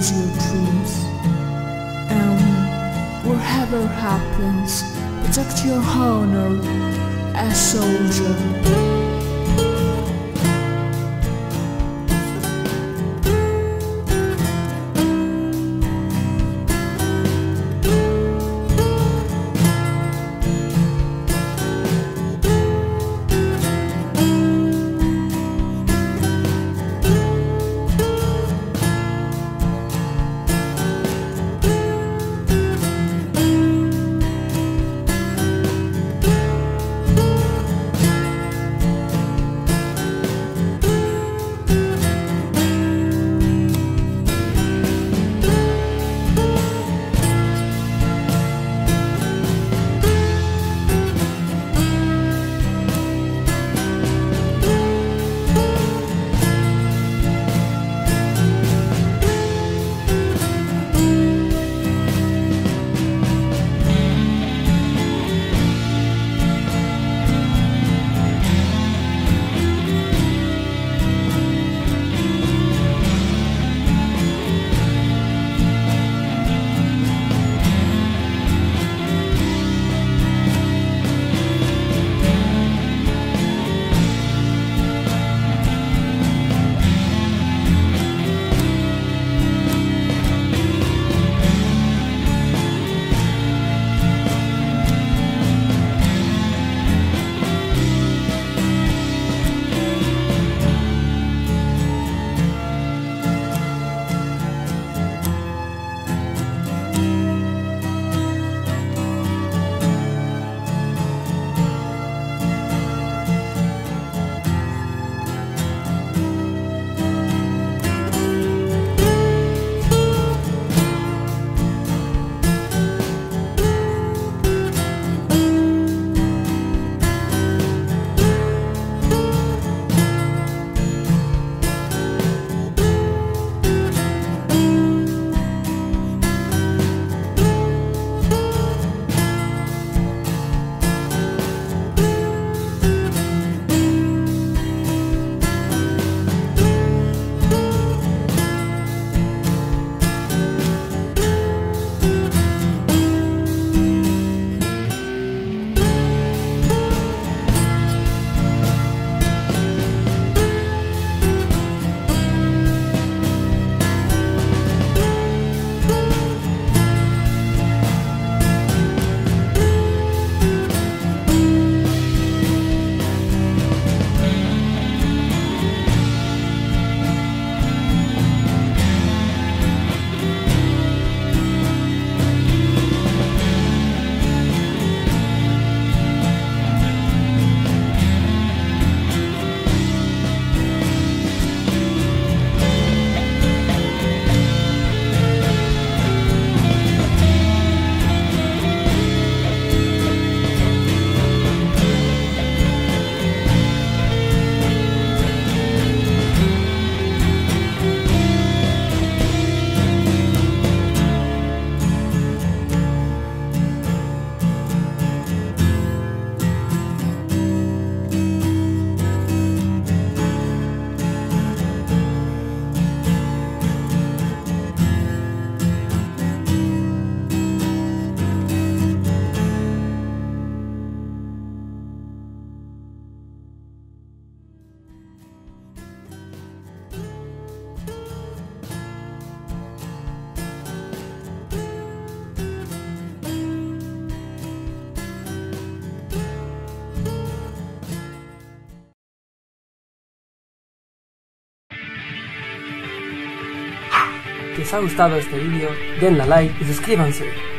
lose your dreams. And whatever happens, protect your honor as soldier. Si os ha gustado este vídeo, denle like y suscríbanse.